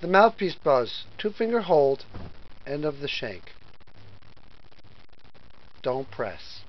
The mouthpiece buzz, two finger hold, end of the shank. Don't press.